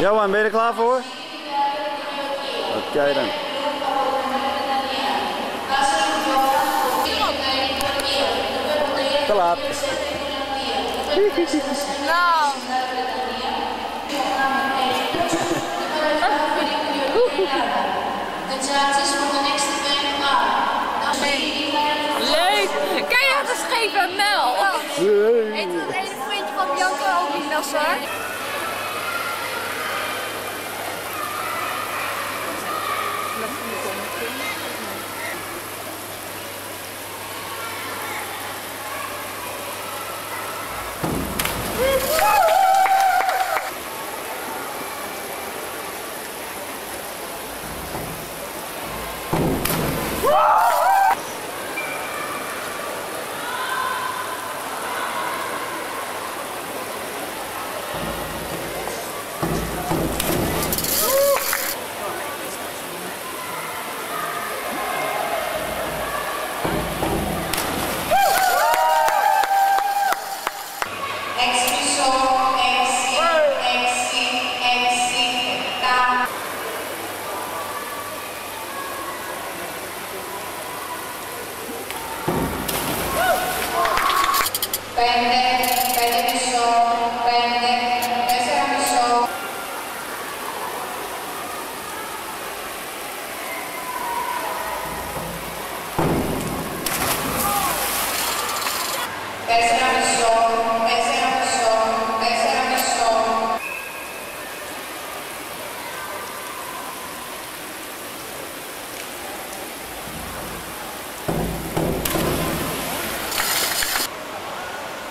Johan, ben je er klaar voor? Oké dan. Te laat. Nou. Leuk! Kan je dat eens geven, Mel? Heet dat ene vriendje van Bianca ook niet Nasser?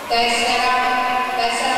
Tercera, tercera.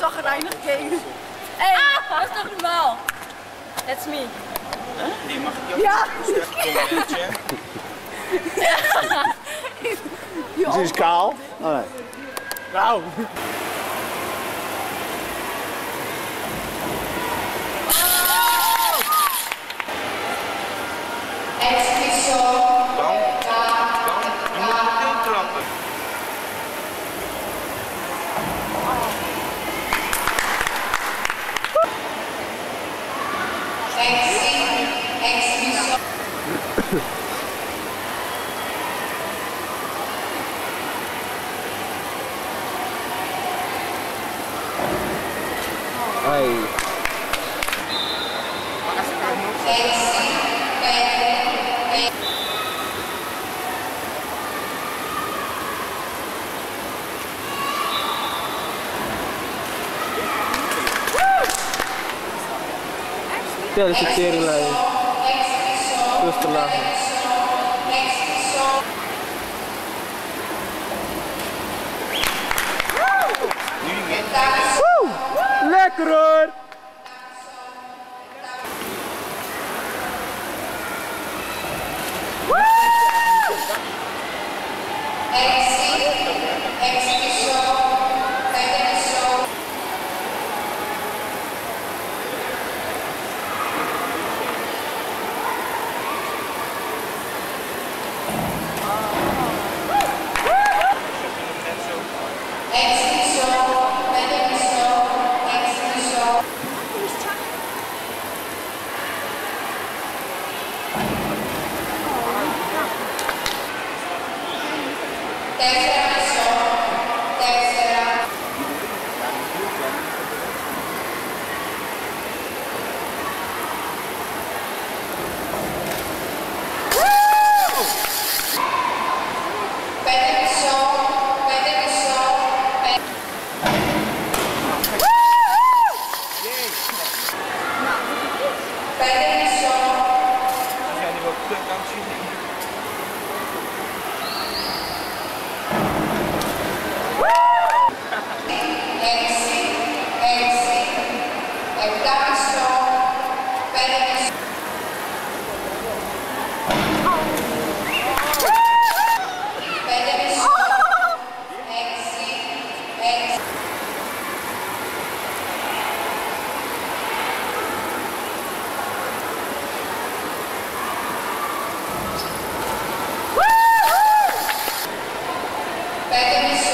Best wel zagrijnig game. Hé, dat is toch normaal? That's me. Ja. Ze is kaal. Oh nee. Nou exit, exmiso. Hey. Exit, pendek, Ja, dat is een teringlijn. Lekker hoor! Pega a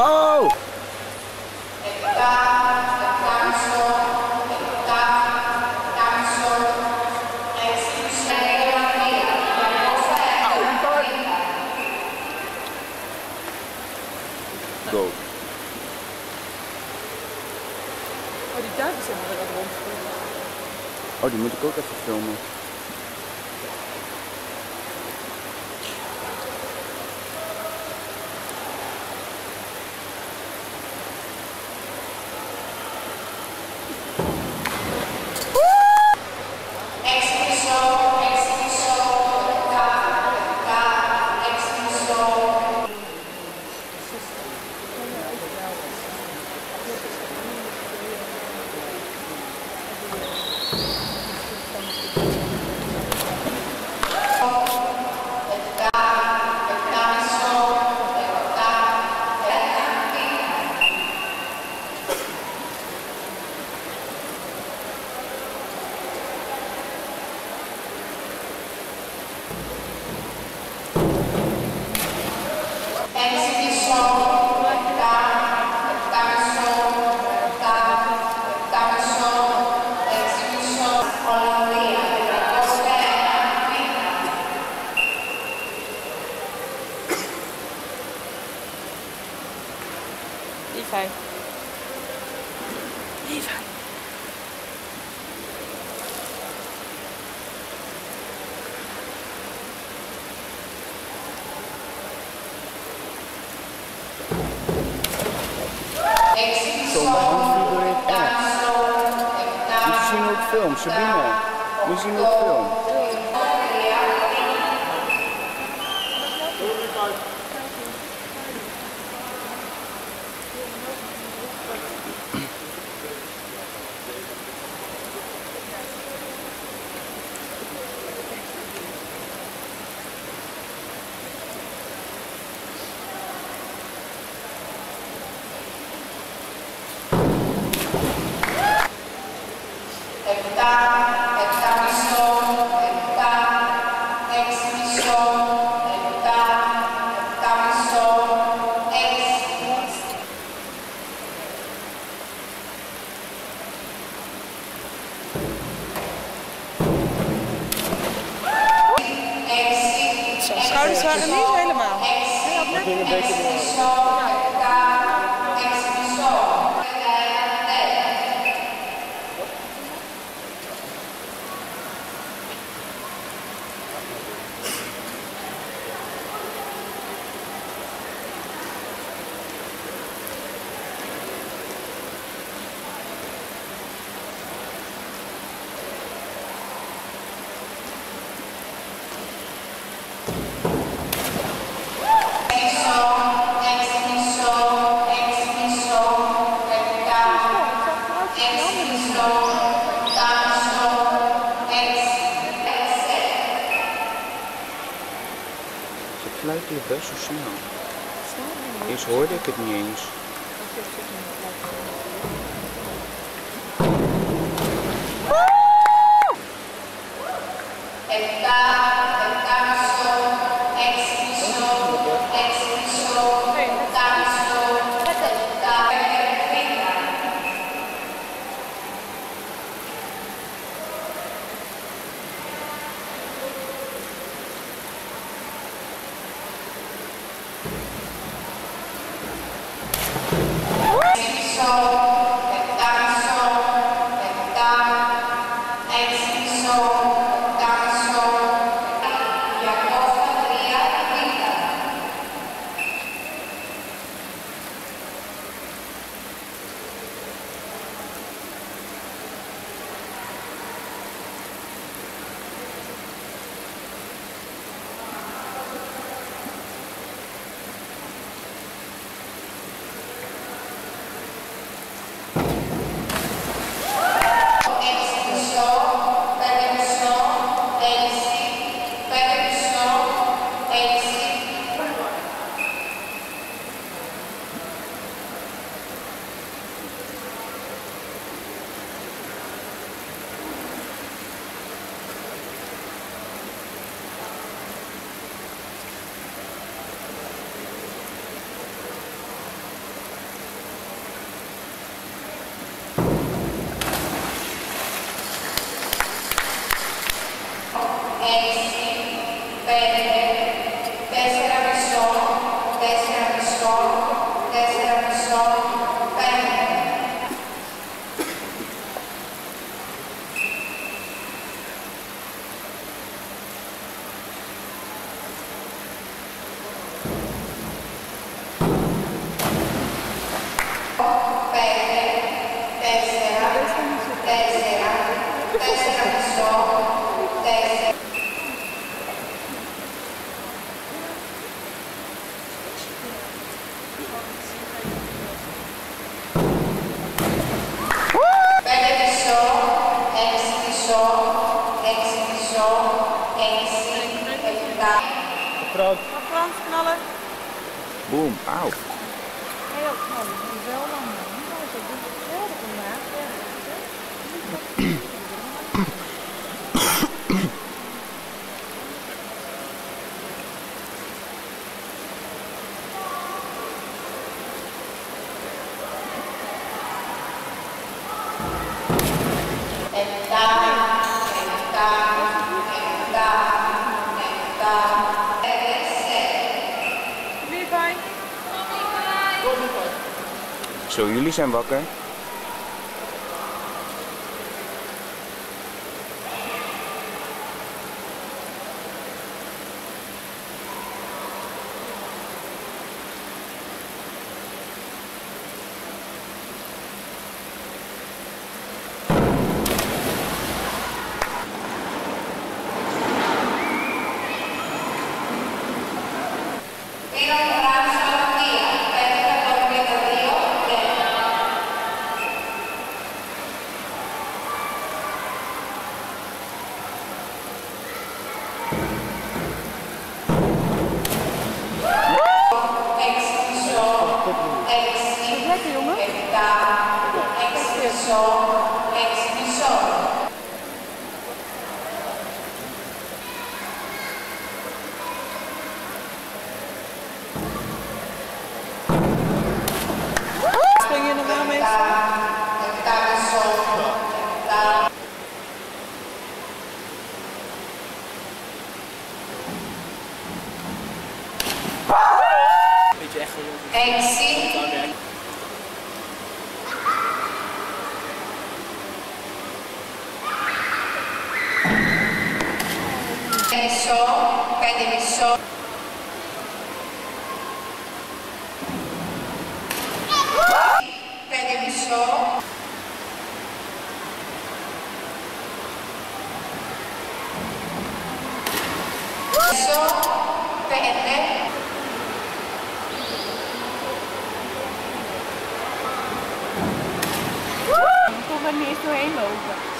Oh! Go. Oh, die duiven zijn er ook rond. Oh, die moet ik ook even filmen. Jezus, Eerst hoorde ik het niet eens. Exit zo. Proost. Frans knallen. Boom, auw. Heel knallen, wel lang. Zo doet het wel vandaag. jullie zijn wakker. pede-me só, pede-me só. Pede-me só. Só, pede. Vanessa é louca.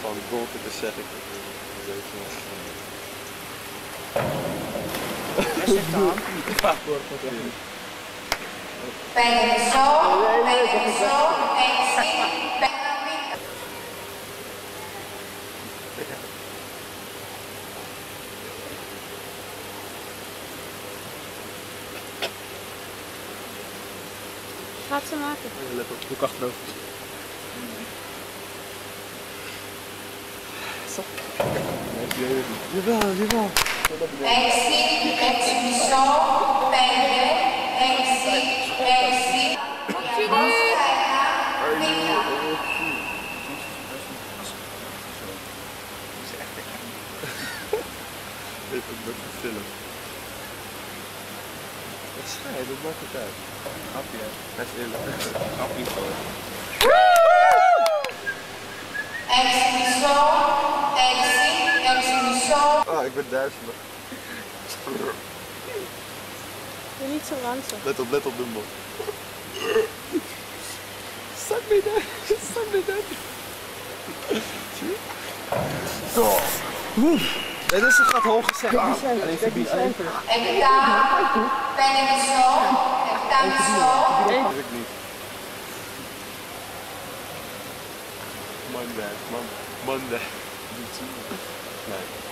van de grond, dus Dat ik een nog. De. Ja, Gaat ze maken? Let op, achterover. toch? Jawel, jawel. Exit, exhibition, pijlen, exit, exit. Dit is de film. Het schijnt, schijn, dat maakt het uit. Grapje, best eerlijk. Grapje voor. Exhibition. Nou, ik ben duizelig. Niet zo ranzig. Let op, let op Dumbo. mond. Me daar, zak me down. Is een gat hoog gezegd. Ik daar, ben ik zo, ik daar dat ik niet. Monday, Monday. Monday. Nee.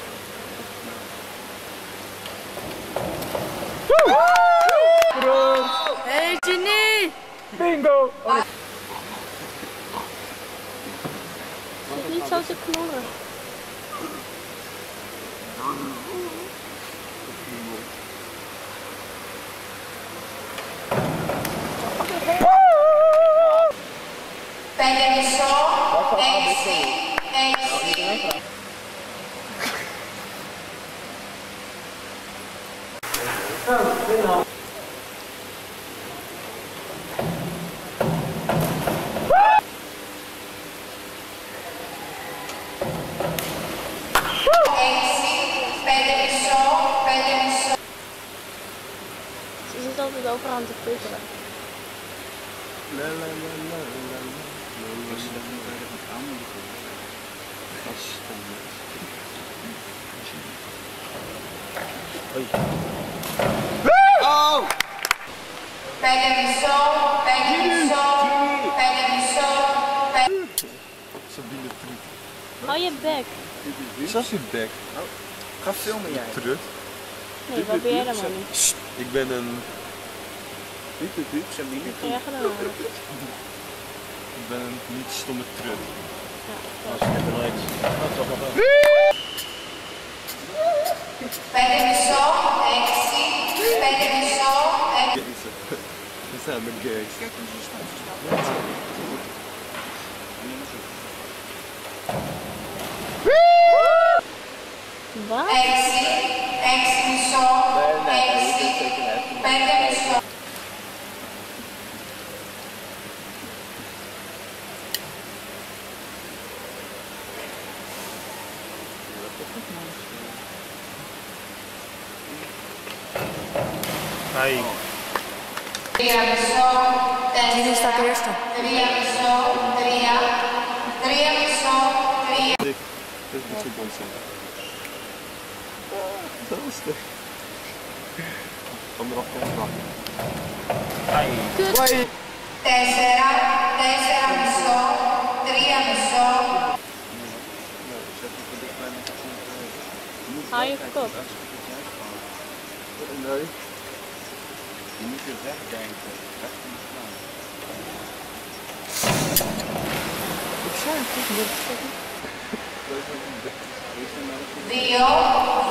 Elçini. Bingo. Sevgili çocuk ne olur? Pegue a missão, pegue Ze zit altijd overal te putteren. bek. Dit is je bek. Oh. Ga filmen jij. Trut. Nee, wat ben jij dan maar niet? Ik ben een... Niet het niet, zijn niet Ja. Ik ben een niet stomme trut. Ja, dat is Pega eens. sol, ik Wat? Exit, exhibition, exit, permission. Hey. Tiramisu, Jullie staat eerste. Tiramisu, tria, tiramisu, tria. Dik. Dat moet zo bond zijn. Dat is de. Anderhalf keer wachten. Hey. Tessera, tessera miso, tria miso. Ja, zet het er dichtbij met de grond. Je moet Hou je kop. Nee. Je moet je wegdenken. Weg straat. Ik zei het niet. Dan maar eens Dio,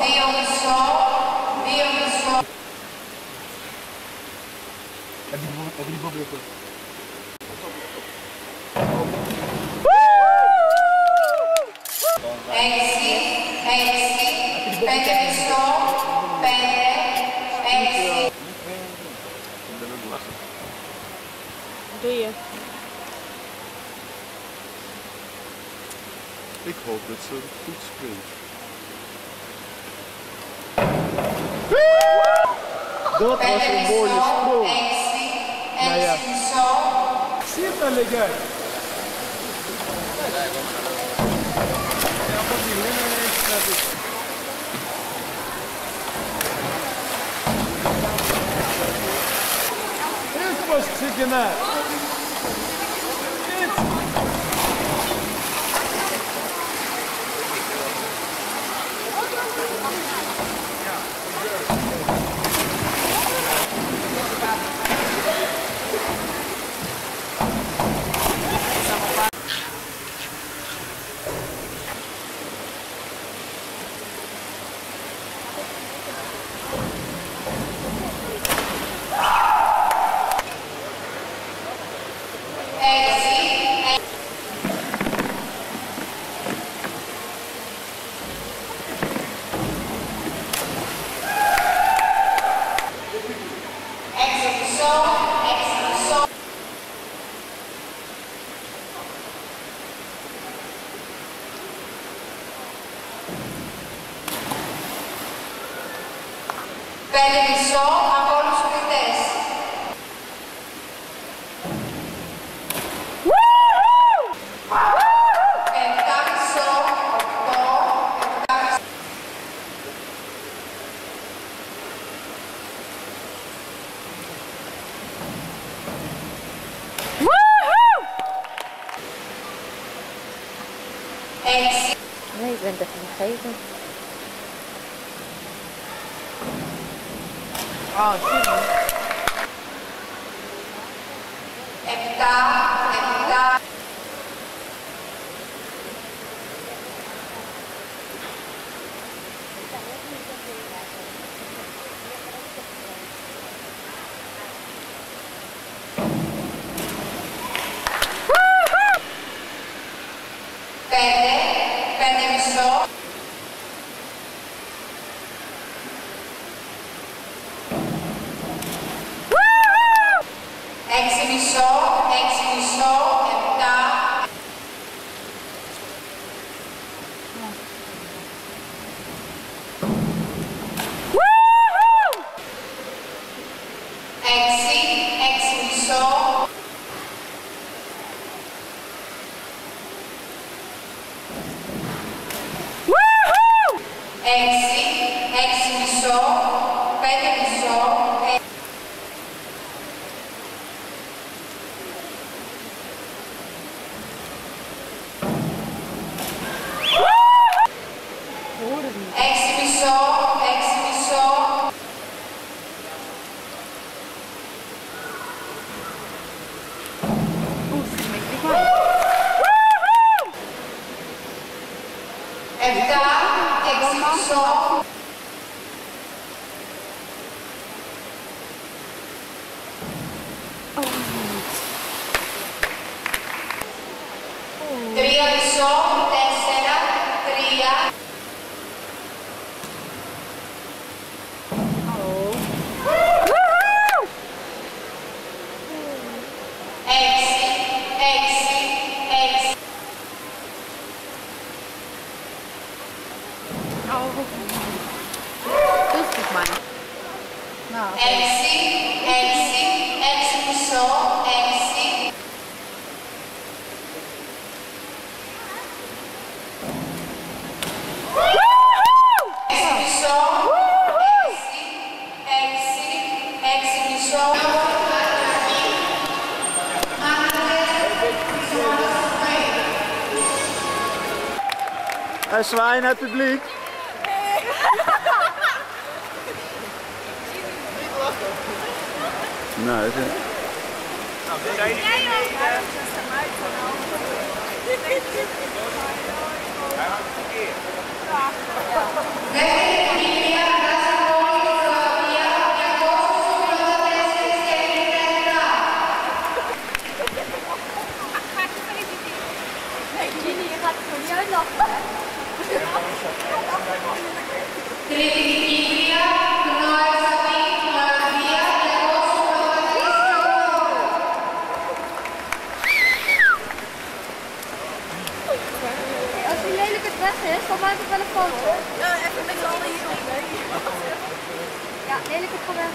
dio miso, dio miso. Heb je die, heb je die bobbel Exit, exit, permission, pende, exit. Ik ben aan het lachen. Doe je. Ik hoop dat ze goed springt. Dat was een mooie sprong. Nou ja. liggen. Heel was En zwaaien naar het publiek. Nou, is... nee, Ginny, je gaat het gewoon niet uitlachen. hè? Triptilia, Noisati, Maria, Legosu, Als die lelijk het weg is, dan maak ik wel een foto. Ja, even met z'n allen Ja, lelijk het gewoon weg.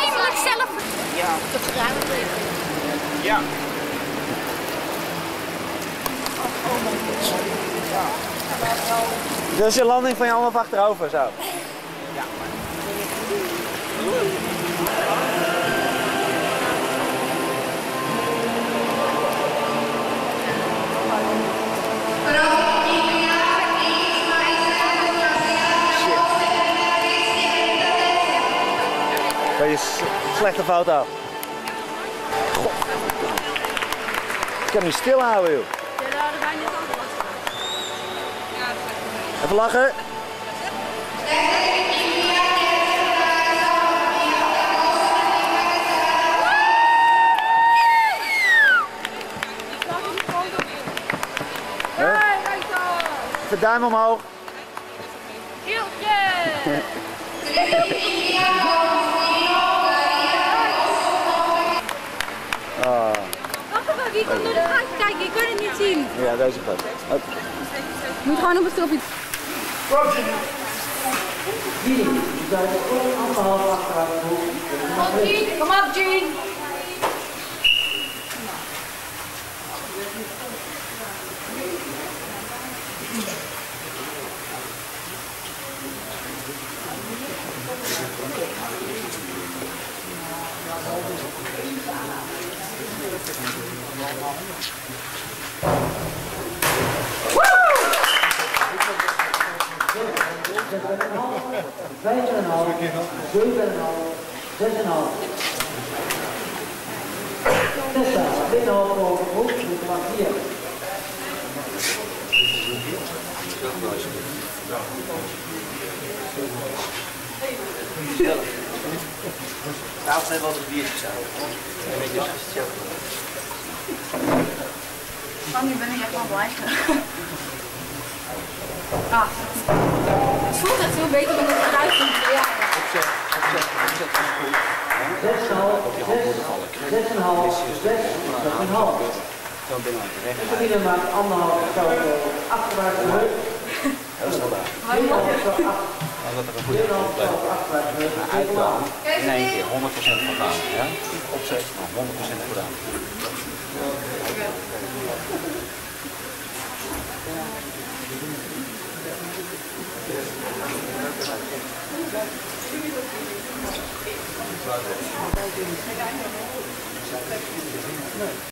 Eindelijk zelf. Ja. Het ruimte. Ja. Dit is je landing van je allemaal achterover zo. Kan je s- slechte foto. God. Ik kan niet stilhouden joh. Even lachen. Even duim omhoog. Hieltje! Ah, wie komt door de gaatje kijken? Ik kan het niet zien. ja, deze gaat. Hop. Je moet gewoon op een stropje. Jullie, je zou gewoon anderhalf achteruit doen. Kom op, Jean. Kom op, Jean. Vijf en een half, zeven en een half, zes en een half. Tessa, binnenhalf goed, goed, maar hier. S'avonds hebben we altijd aan. Oh, nu ben ik echt wel blij. Ah. Het voelt echt veel beter dan het eruit ziet. Ja. Zes en een half, zes, zes en een half, zes, zes en een half. Zo recht. Anderhalf salto achteruit snel daar. Tweeënhalf salto achter- Dan dat er een goede grond heup. Uitbouwen. In één keer 100% gedaan. Ja? Opzet, maar 100% gedaan.